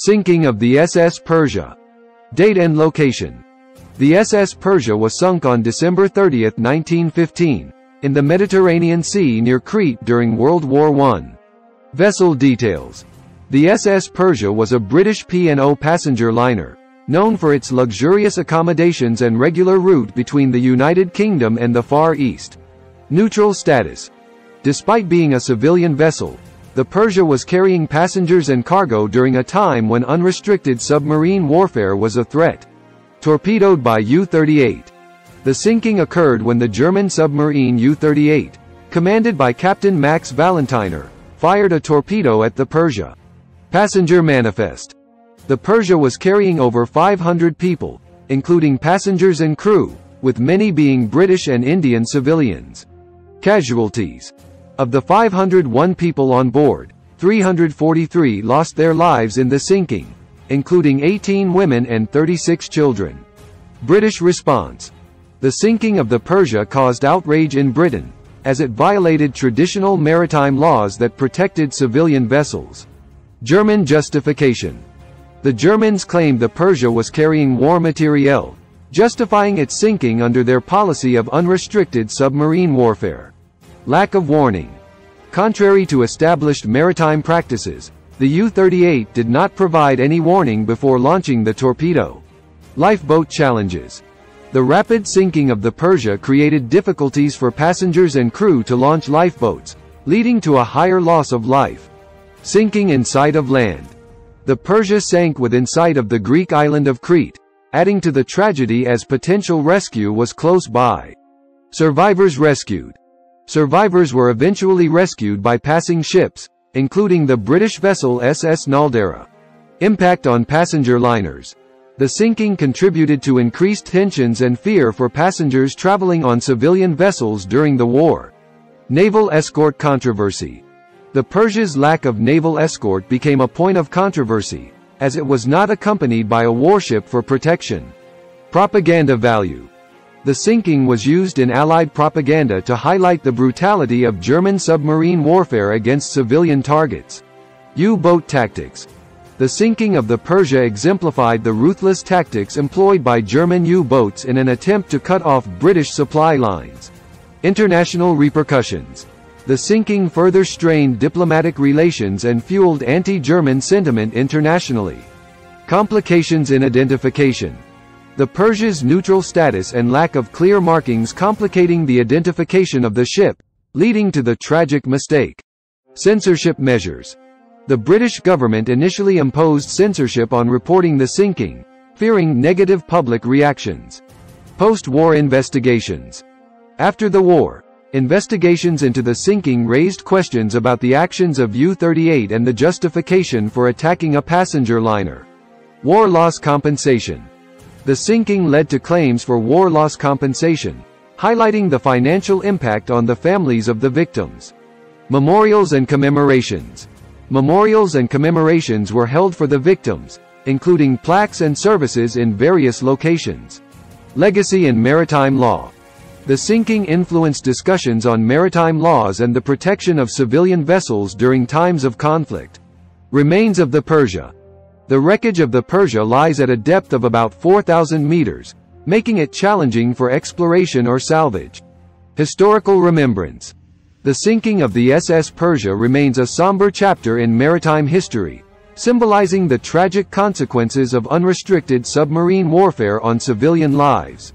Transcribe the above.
Sinking of the SS Persia. Date and location. The SS Persia was sunk on December 30, 1915, in the Mediterranean Sea near Crete during World War I. Vessel details. The SS Persia was a British P&O passenger liner, known for its luxurious accommodations and regular route between the United Kingdom and the Far East. Neutral status. Despite being a civilian vessel, the Persia was carrying passengers and cargo during a time when unrestricted submarine warfare was a threat. Torpedoed by U-38. The sinking occurred when the German submarine U-38, commanded by Captain Max Valentiner, fired a torpedo at the Persia. Passenger manifest. The Persia was carrying over 500 people, including passengers and crew, with many being British and Indian civilians. Casualties. Of the 501 people on board, 343 lost their lives in the sinking, including 18 women and 36 children. British response. The sinking of the Persia caused outrage in Britain, as it violated traditional maritime laws that protected civilian vessels. German justification. The Germans claimed the Persia was carrying war materiel, justifying its sinking under their policy of unrestricted submarine warfare. Lack of warning. Contrary to established maritime practices, the U-38 did not provide any warning before launching the torpedo. Lifeboat challenges. The rapid sinking of the Persia created difficulties for passengers and crew to launch lifeboats, leading to a higher loss of life. Sinking in sight of land. The Persia sank within sight of the Greek island of Crete, adding to the tragedy as potential rescue was close by. Survivors rescued. Survivors were eventually rescued by passing ships, including the British vessel SS Naldera. Impact on passenger liners. The sinking contributed to increased tensions and fear for passengers traveling on civilian vessels during the war. Naval escort controversy. The Persia's lack of naval escort became a point of controversy, as it was not accompanied by a warship for protection. Propaganda value. The sinking was used in Allied propaganda to highlight the brutality of German submarine warfare against civilian targets. U-boat tactics. The sinking of the Persia exemplified the ruthless tactics employed by German U-boats in an attempt to cut off British supply lines. International repercussions. The sinking further strained diplomatic relations and fueled anti-German sentiment internationally. Complications in identification. The Persia's neutral status and lack of clear markings complicating the identification of the ship, leading to the tragic mistake. Censorship measures. The British government initially imposed censorship on reporting the sinking, fearing negative public reactions. Post-war investigations. After the war, investigations into the sinking raised questions about the actions of U-38 and the justification for attacking a passenger liner. War loss compensation. The sinking led to claims for war loss compensation, highlighting the financial impact on the families of the victims. Memorials and commemorations. Memorials and commemorations were held for the victims, including plaques and services in various locations. Legacy and maritime law. The sinking influenced discussions on maritime laws and the protection of civilian vessels during times of conflict. Remains of the Persia. The wreckage of the Persia lies at a depth of about 4,000 meters, making it challenging for exploration or salvage. Historical remembrance. The sinking of the SS Persia remains a somber chapter in maritime history, symbolizing the tragic consequences of unrestricted submarine warfare on civilian lives.